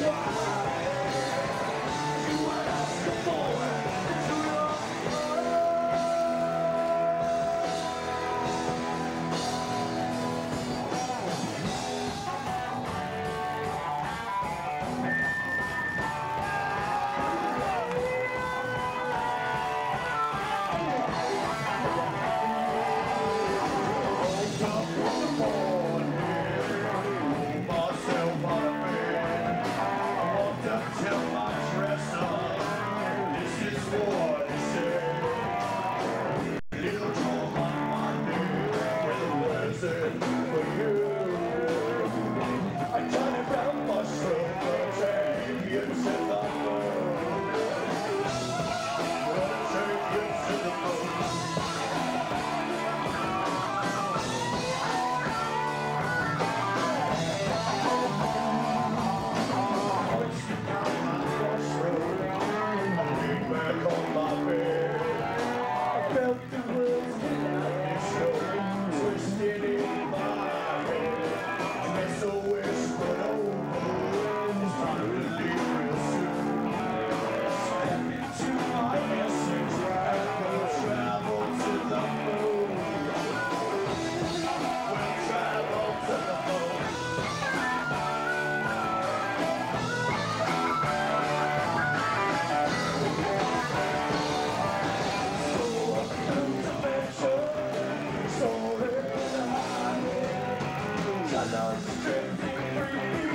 Wow. I know.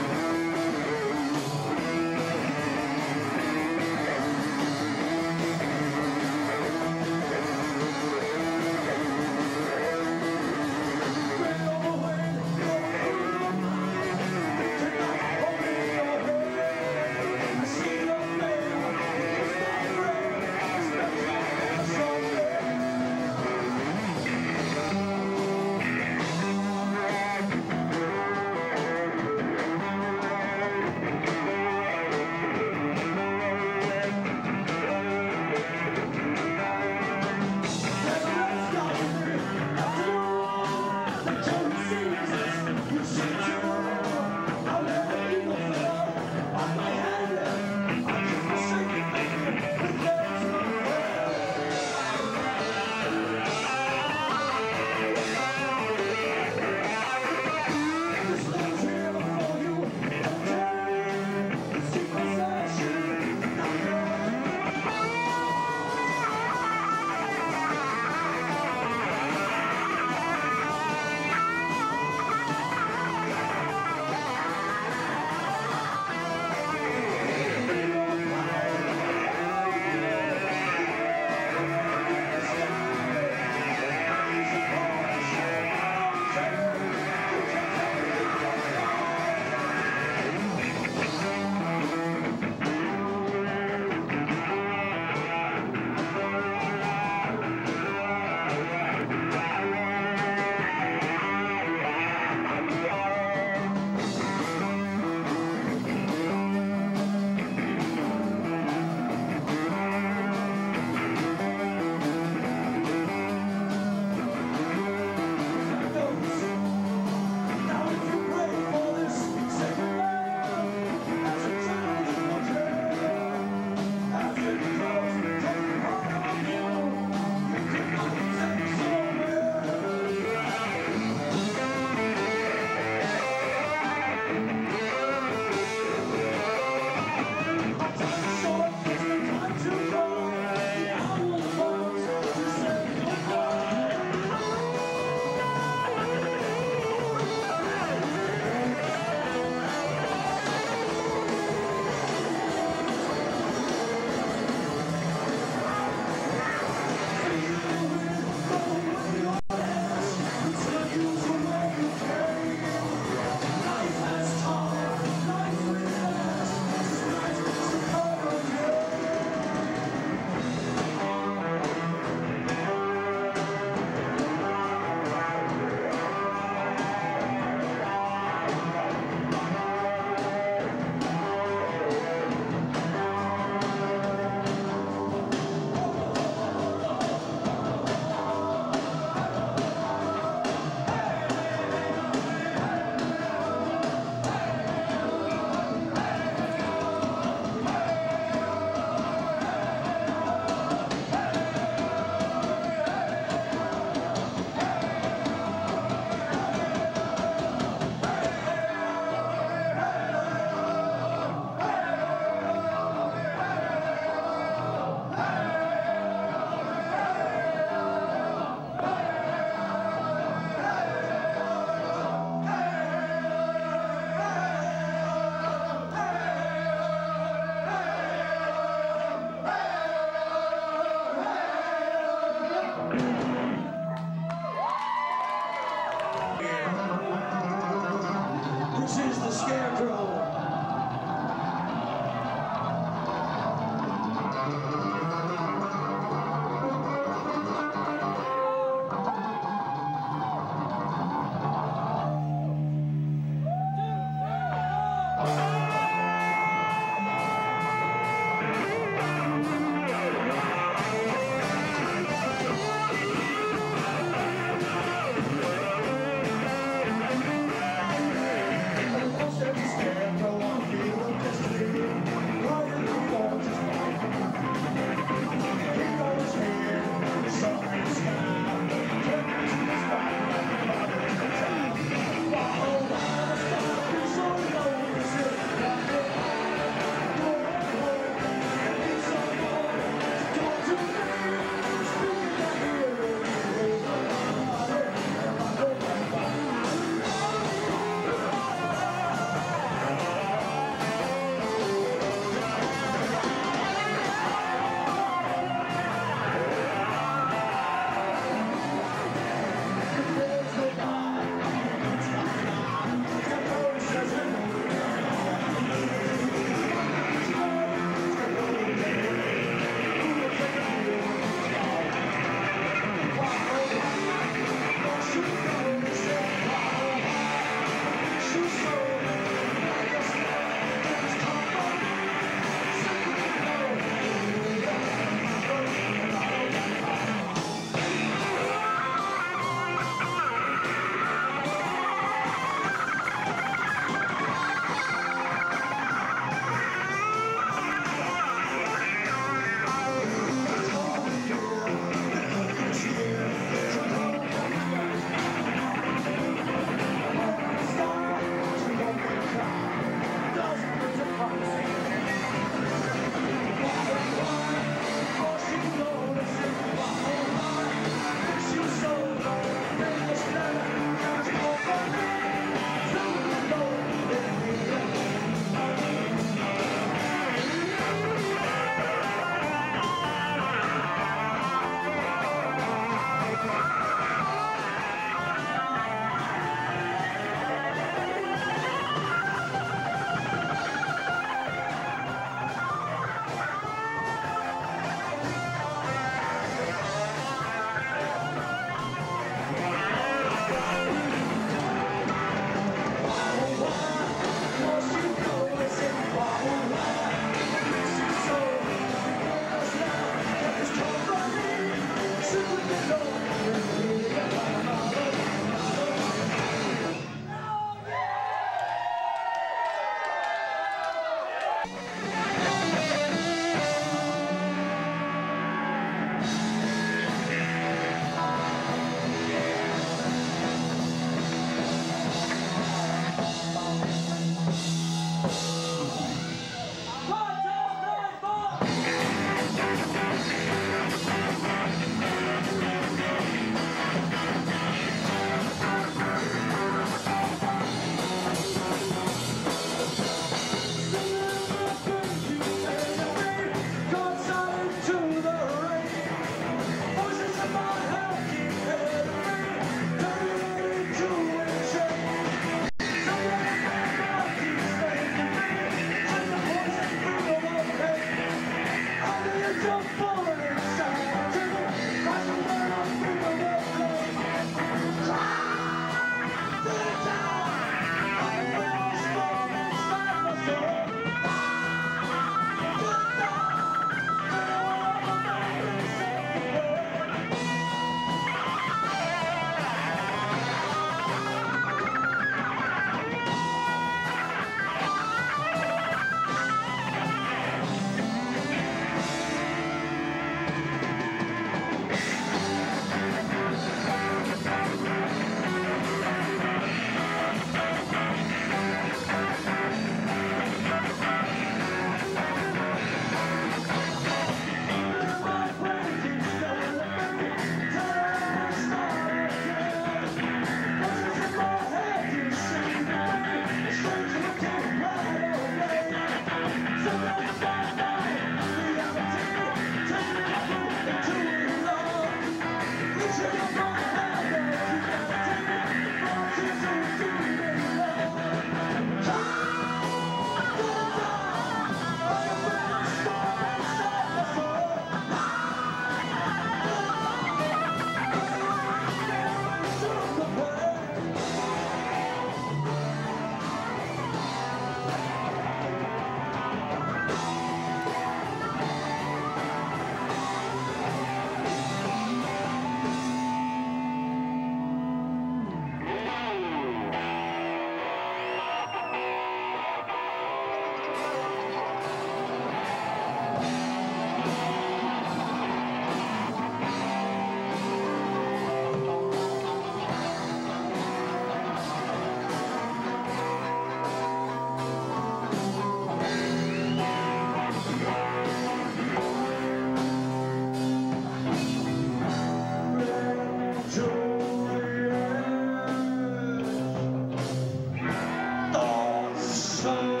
sun.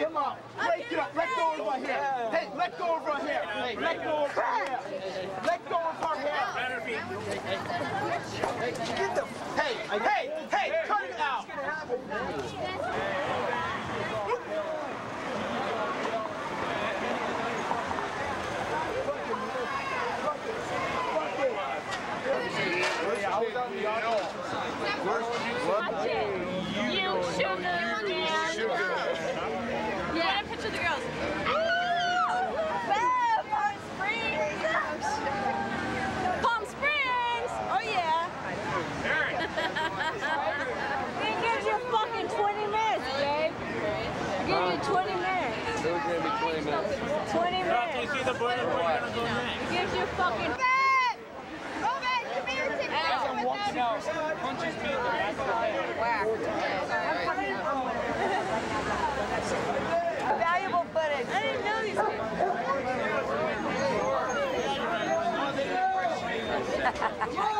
Get him up. Break it up. Let go of her hair. Hey, let go of her hair. Let go of her hair. Let go of her hair. Hey, hey, hey, cut it out. fucking Valuable footage. I didn't know these people.